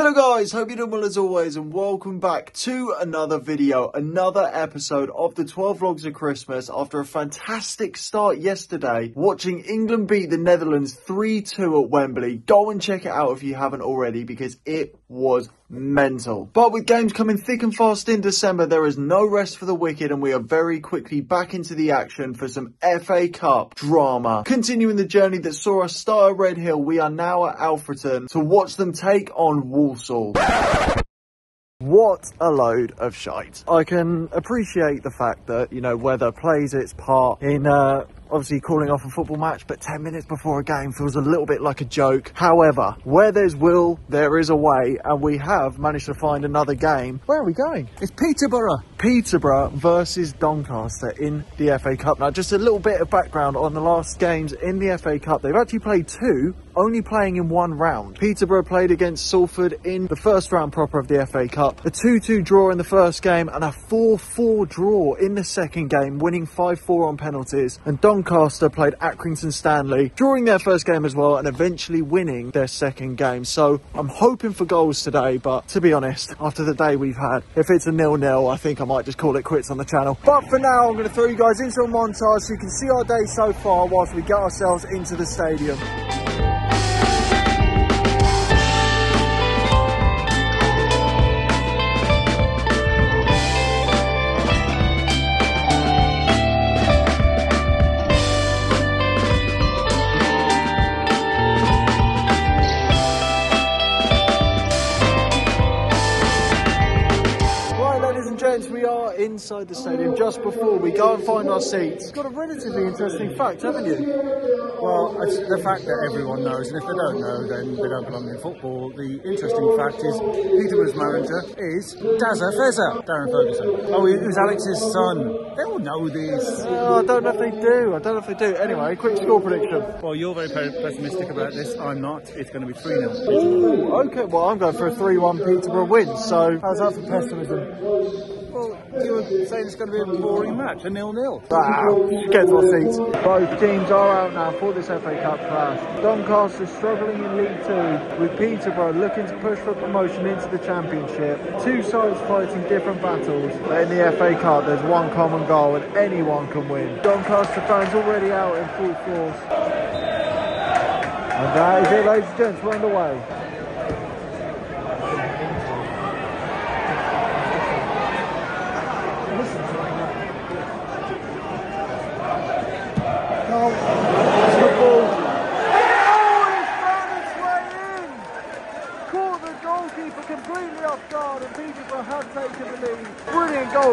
Hello guys, hope you're doing well as always and welcome back to another video, another episode of the 12 Vlogs of Christmas after a fantastic start yesterday watching England beat the Netherlands 3-2 at Wembley. Go and check it out if you haven't already because it was mental. But with games coming thick and fast in December, there is no rest for the wicked and we are very quickly back into the action for some FA Cup drama. Continuing the journey that saw us start at Redhill, we are now at Alfreton to watch them take on Walsall. What a load of shite. I can appreciate the fact that, you know, weather plays its part in uh, obviously calling off a football match, but 10 minutes before a game feels a little bit like a joke. However, where there's will, there is a way, and we have managed to find another game. Where are we going? It's Peterborough. Peterborough versus Doncaster in the FA Cup. Now, just a little bit of background on the last games in the FA Cup. They've actually played two, only playing in one round. Peterborough played against Salford in the first round proper of the FA Cup. A 2-2 draw in the first game and a 4-4 draw in the second game, winning 5-4 on penalties. And Doncaster played Accrington Stanley drawing their first game as well and eventually winning their second game. So I'm hoping for goals today, but to be honest, after the day we've had, if it's a nil-nil, I think I might just call it quits on the channel. But for now, I'm going to throw you guys into a montage so you can see our day so far whilst we get ourselves into the stadium. Inside the stadium just before we go and find our seats. You've got a relatively interesting fact, haven't you? Well, it's the fact that everyone knows, and if they don't know, then they don't belong in football. The interesting fact is Peterborough's manager is Dazza Fezza, Darren Ferguson. Oh, who's Alex's son. They all know this. Oh, I don't know if they do. I don't know if they do. Anyway, quick score prediction. Well, you're very pessimistic about this. I'm not. It's going to be 3 0. Okay, well, I'm going for a 3 1 Peterborough win. So, how's that for pessimism? You were saying it's going to be a boring match, a nil-nil. Get to seats. Both teams are out now for this FA Cup clash. Doncaster struggling in League Two, with Peterborough looking to push for promotion into the Championship. Two sides fighting different battles, but in the FA Cup there's one common goal and anyone can win. Doncaster fans already out in full force. And that is it, ladies and gents, we're underway.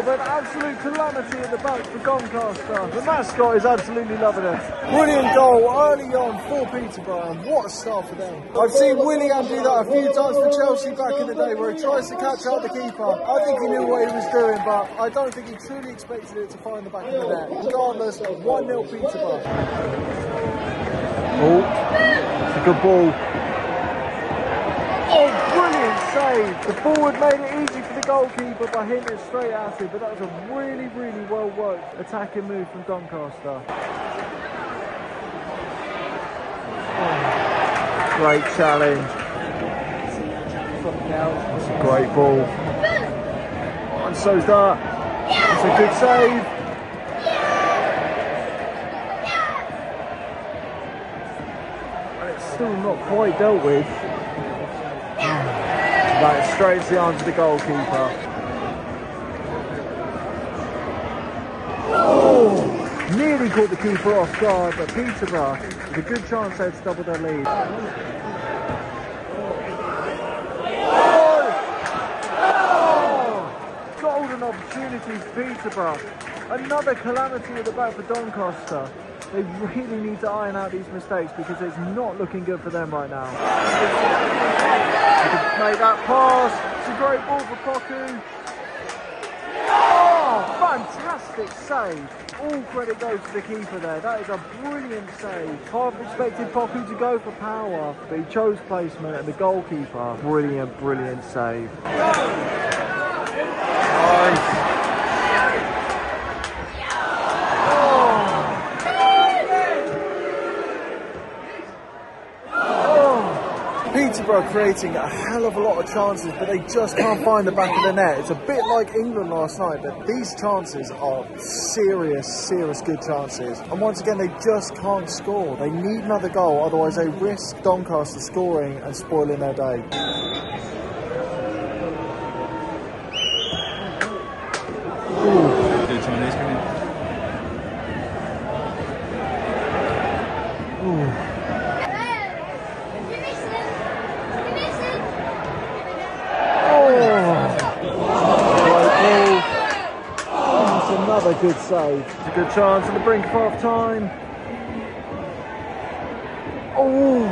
Absolute calamity at the back for Doncaster. The mascot is absolutely loving it. Brilliant goal early on for Peterborough. What a start for them. I've seen Willian do that a few times for Chelsea back in the day where he tries to catch out the keeper. I think he knew what he was doing, but I don't think he truly expected it to find the back of the net. Regardless, 1-0 Peterborough. Oh, it's a good ball. Oh, brilliant save. The forward made it easy for the goalkeeper by hitting it straight at him, but that was a really, really well worked attacking move from Doncaster. Oh, great challenge. That's a great ball. And so's that. It's a good save. And it's still not quite dealt with. Right, straight to the arms of the goalkeeper. Oh, nearly caught the keeper off guard, but Peterborough with a good chance there to double their lead. Oh, golden opportunity for Peterborough. Another calamity at the back for Doncaster. They really need to iron out these mistakes because it's not looking good for them right now. Make that pass. It's a great ball for Poku. Oh, fantastic save. All credit goes to the keeper there. That is a brilliant save. Half expected Poku to go for power, but he chose placement and the goalkeeper. Brilliant, brilliant save. Peterborough are creating a hell of a lot of chances, but they just can't find the back of the net. It's a bit like England last night, but these chances are serious, serious good chances. And once again, they just can't score. They need another goal, otherwise they risk Doncaster scoring and spoiling their day. Good Chinese coming. That's another good save. It's a good chance at the brink of half time. Oh!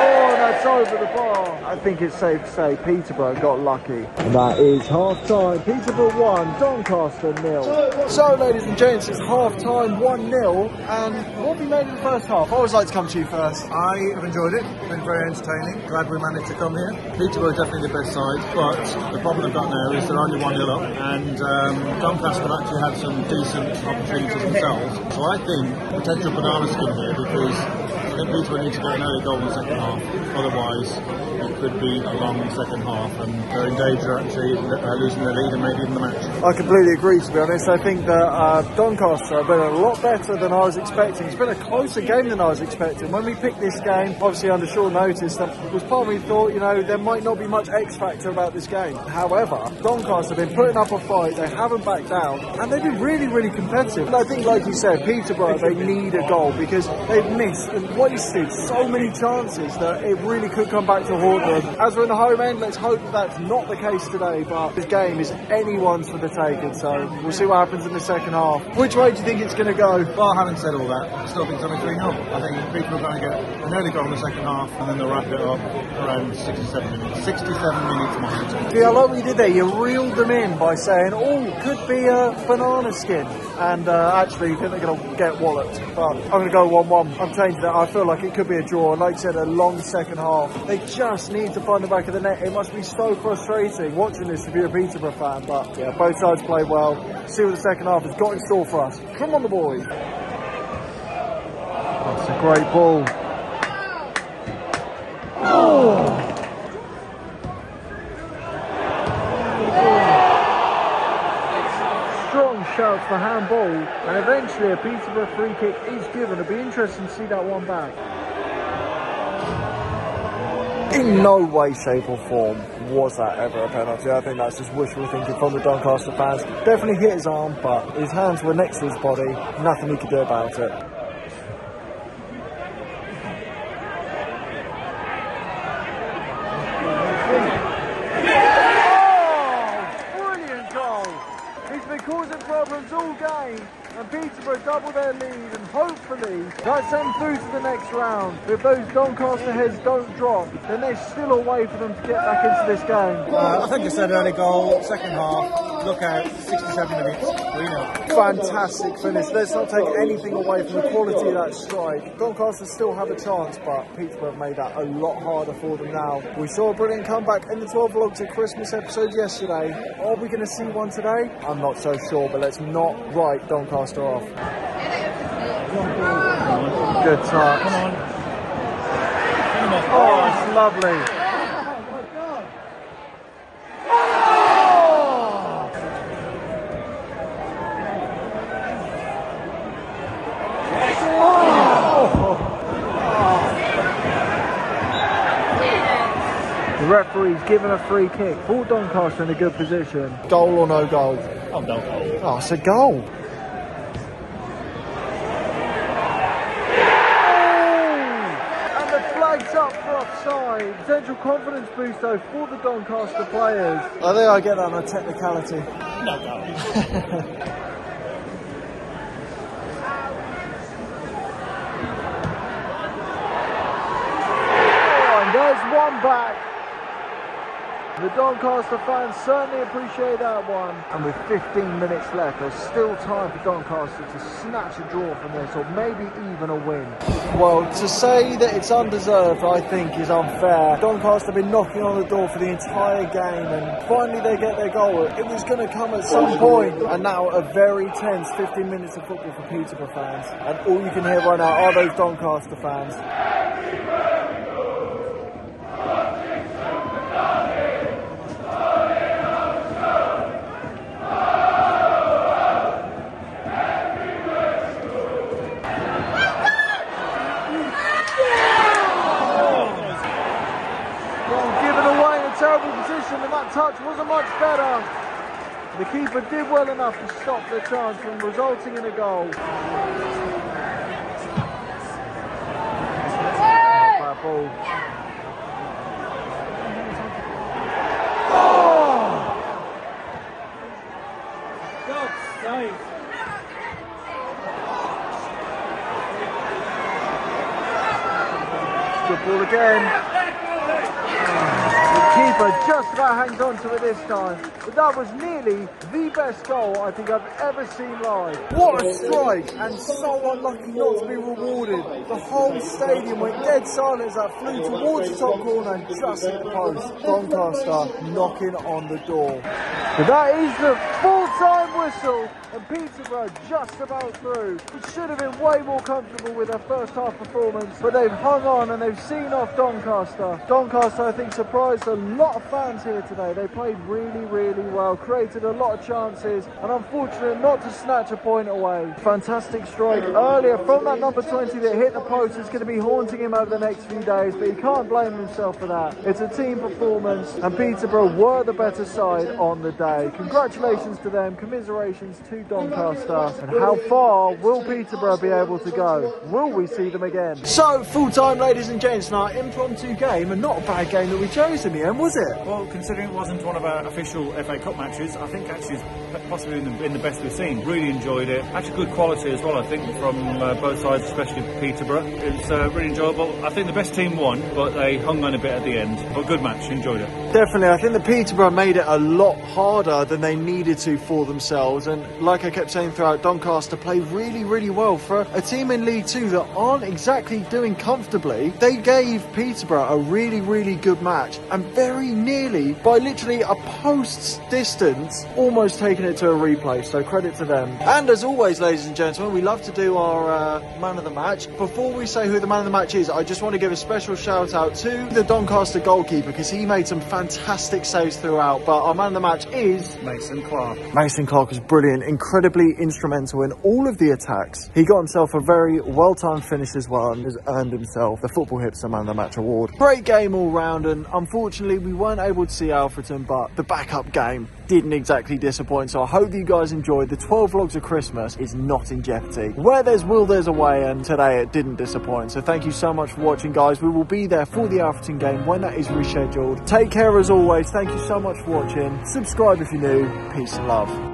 Oh, that's over the bar. I think it's safe to say Peterborough got lucky. And that is half time. Peterborough 1, Doncaster nil. So, ladies and gents, it's half time 1 0. And what have you made of the first half? I always like to come to you first. I have enjoyed it. it's Been very entertaining. Glad we managed to come here. Peterborough are definitely the best side, but the problem they've got now is they're only one 0 up, and um, Doncaster actually had some decent opportunities themselves. So I think potential banana skin here because Think Peterborough need to get an early goal in the second half. Otherwise, could be a long second half, and they're in danger actually losing their lead and maybe even the match. I completely agree, to be honest. I think that uh, Doncaster have been a lot better than I was expecting. It's been a closer game than I was expecting. When we picked this game, obviously under short notice, that was part of me thought, you know, there might not be much X factor about this game. However, Doncaster have been putting up a fight, they haven't backed down, and they've been really, really competitive. And I think, like you said, Peterborough, they need a goal because they've missed and wasted so many chances that it really could come back to haunt As we're in the home end, let's hope that that's not the case today, but this game is anyone's for the taking, so we'll see what happens in the second half. Which way do you think it's going to go? Well, having said all that, I still think it's only 3 0. I think people are going to get an early goal in the second half and then they'll wrap it up around 67 minutes. 67 minutes. Yeah, like what you did there, you reeled them in by saying, oh, could be a banana skin. And uh, actually, you think they're going to get walloped. But I'm going to go 1 1. I'm changing that. I feel like it could be a draw. Like I said, a long second half. They just need to find the back of the net. It must be so frustrating watching this if you're a Peterborough fan. But yeah, both sides played well. See what the second half has got in store for us. Come on, the boys. That's a great ball. strong shouts for handball, and eventually a Peterborough free kick is given. It'll be interesting to see that one back. In no way, shape, or form was that ever a penalty. I think that's just wishful thinking from the Doncaster fans. Definitely hit his arm, but his hands were next to his body. Nothing he could do about it. Oh, brilliant goal! He's been causing problems all game, and Peterborough double their lead, and hopefully that sends through to the next round. If those Doncaster heads don't drop, then there's still a way for them to get back into this game. Uh, I think it's an early goal, second half. Look out, 67 minutes. We know. Fantastic finish. Let's not take anything away from the quality of that strike. Doncaster still have a chance, but Peterborough have made that a lot harder for them now. We saw a brilliant comeback in the 12 Vlogs of Christmas episode yesterday. Are we going to see one today? I'm not so sure, but let's not write Doncaster off. Good touch. Come on. Oh, it's lovely. Referee's given a free kick. Paul Doncaster in a good position. Goal or no goal? Oh, no. Oh, it's a goal. And the flag's up for offside. Potential confidence boost though for the Doncaster players. I think I get that on a technicality. No goal. Oh, and there's one back. The Doncaster fans certainly appreciate that one. And with 15 minutes left, there's still time for Doncaster to snatch a draw from this, or maybe even a win. Well, to say that it's undeserved, I think, is unfair. Doncaster have been knocking on the door for the entire game, and finally they get their goal. It was going to come at some point, and now a very tense 15 minutes of football for Peterborough fans. And all you can hear right now are those Doncaster fans. Ball given away in a terrible position and that touch wasn't much better. The keeper did well enough to stop the chance from resulting in a goal. Oh! Good ball again. About hangs on to it this time. But that was nearly the best goal I think I've ever seen live. What a strike and so unlucky not to be rewarded. The whole stadium went dead silent as that flew towards the top corner and just hit the post. Doncaster knocking on the door. That is the full-time whistle and Peterborough just about through. Should have been way more comfortable with their first half performance, but they've hung on and they've seen off Doncaster. Doncaster, I think, surprised a lot of fans here today. They played really, really well, created a lot of chances, and unfortunate not to snatch a point away. Fantastic strike earlier from that number 20 that hit the post. It's going to be haunting him over the next few days, but he can't blame himself for that. It's a team performance, and Peterborough were the better side on the day. Congratulations to them, commiserations to Doncaster. And how far will Peterborough be able to go? Will we see them again? So, full time, ladies and gents, now impromptu game, and not a bad game that we chose in the end, was it? Well, considering it wasn't one of our official FA Cup matches, I think actually it's possibly in the, in the best we've seen. Really enjoyed it. Actually, good quality as well, I think, from uh, both sides, especially Peterborough. It's uh, really enjoyable. I think the best team won, but they hung on a bit at the end. But good match, enjoyed it. Definitely, I think the Peterborough made it a lot harder than they needed to for themselves. And like I kept saying throughout, Doncaster played really, really well for a team in League Two that aren't exactly doing comfortably. They gave Peterborough a really, really good match, and very nearly, by literally a post's distance, almost taking it to a replay. So credit to them. And as always, ladies and gentlemen, we love to do our uh, man of the match. Before we say who the man of the match is, I just want to give a special shout out to the Doncaster goalkeeper because he made some fantastic saves throughout. But our man of the match is Mason-Clark. Mason Clark was brilliant, incredibly instrumental in all of the attacks. He got himself a very well-timed finish as well and has earned himself the Football Hipster Man of the Match award. Great game all round and unfortunately we weren't able to see Alfreton but the backup game didn't exactly disappoint so I hope you guys enjoyed. The 12 Vlogs of Christmas is not in jeopardy. Where there's will there's a way and today it didn't disappoint. So thank you so much for watching guys. We will be there for the Alfreton game when that is rescheduled. Take care as always. Thank you so much for watching. Subscribe if you're new. Peace and love.